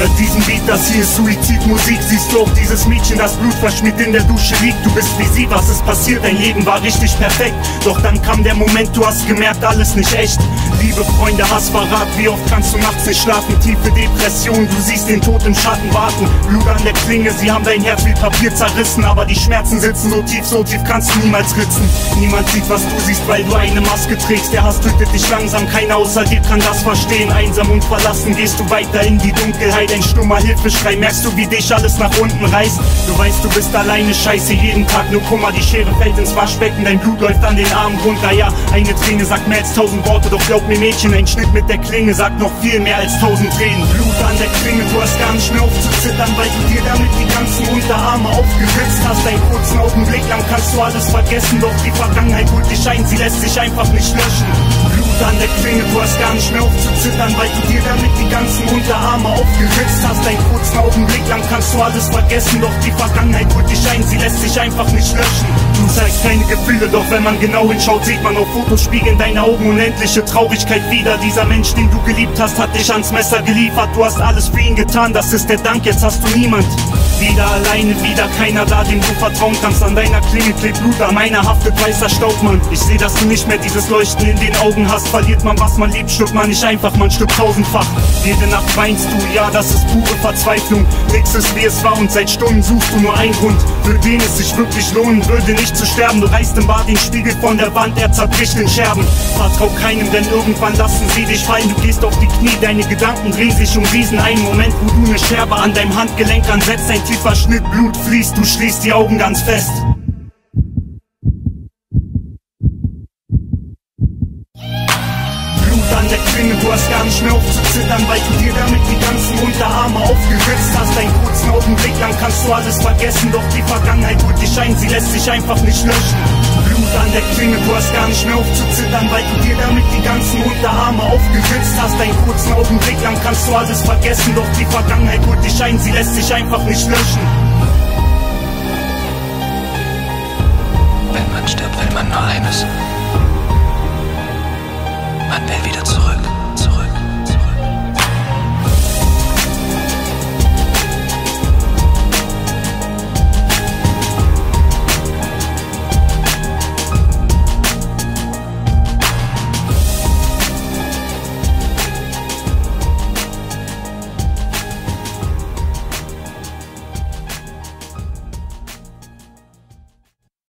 Hört diesen Beat, das hier ist Suizidmusik. Siehst du auch dieses Mädchen, das Blut verschmiert in der Dusche liegt. Du bist wie sie, was ist passiert? Dein Leben war richtig perfekt. Doch dann kam der Moment, du hast gemerkt, alles nicht echt. Liebe Freunde, Hass, Verrat, wie oft kannst du nachts nicht schlafen? Tiefe Depression, du siehst den Tod im Schatten warten. Blut an der Klinge, sie haben dein Herz wie Papier zerrissen. Aber die Schmerzen sitzen so tief, so tief kannst du niemals ritzen. Niemand sieht, was du siehst, weil du eine Maske trägst. Der Hass tötet dich langsam, keiner außer dir kann das verstehen. Einsam und verlassen gehst du weiter in die Dunkelheit. Ein stummer Hilfeschrei, merkst du, wie dich alles nach unten reißt. Du weißt, du bist alleine, scheiße, jeden Tag nur Kummer. Die Schere fällt ins Waschbecken, dein Blut läuft an den Armen runter. Ja, eine Träne sagt mehr als tausend Worte, doch glaub mir, Mädchen, ein Schnitt mit der Klinge sagt noch viel mehr als tausend Tränen. Blut an der Klinge, du hast gar nicht mehr aufzuzittern, weil du dir damit die ganzen Unterarme aufgeritzt hast. Einen kurzen Augenblick lang kannst du alles vergessen, doch die Vergangenheit holt dich ein, sie lässt sich einfach nicht löschen. Blut an der Klinge, du hast gar nicht mehr aufzuzittern, weil du dir damit die ganzen Unterarme aufgeritzt hast. Einen kurzen Augenblick lang kannst du alles vergessen, doch die Vergangenheit holt dich ein, sie lässt sich einfach nicht löschen. Du zeigst keine Gefühle, doch wenn man genau hinschaut, sieht man auf Fotos spiegeln deine Augen unendliche Traurigkeit wieder. Dieser Mensch, den du geliebt hast, hat dich ans Messer geliefert. Du hast alles für ihn getan, das ist der Dank, jetzt hast du niemand. Wieder alleine, wieder keiner da, dem du vertrauen kannst. An deiner Klinge klebt Blut, an meiner haftet weißer Staub, Mann. Ich seh, dass du nicht mehr dieses Leuchten in den Augen hast. Verliert man, was man liebt, stirbt man nicht einfach, man stirbt tausendfach. Jede Nacht weinst du, ja, das ist pure Verzweiflung. Nix ist wie es war und seit Stunden suchst du nur einen Grund, für den es sich wirklich lohnen würde, nicht zu sterben. Du reißt im Bad den Spiegel von der Wand, er zerbricht in Scherben. Vertrau keinem, denn irgendwann lassen sie dich fallen. Du gehst auf die Knie, deine Gedanken drehen sich um diesen einen Moment, wo du eine Scherbe an deinem Handgelenk ansetzt. Ein tiefer Schnitt, Blut fließt, du schließt die Augen ganz fest. An der Klinge, du hast gar nicht mehr aufzuzittern, weil du dir damit die ganzen Unterarme aufgeritzt hast. Einen kurzen Augenblick lang kannst du alles vergessen, doch die Vergangenheit holt dich ein, sie lässt sich einfach nicht löschen. Blut an der Klinge, du hast gar nicht mehr aufzuzittern, weil du dir damit die ganzen Unterarme aufgeritzt hast. Einen kurzen Augenblick lang kannst du alles vergessen, doch die Vergangenheit holt dich ein, sie lässt sich einfach nicht löschen. Wenn man stirbt, will man nur eines.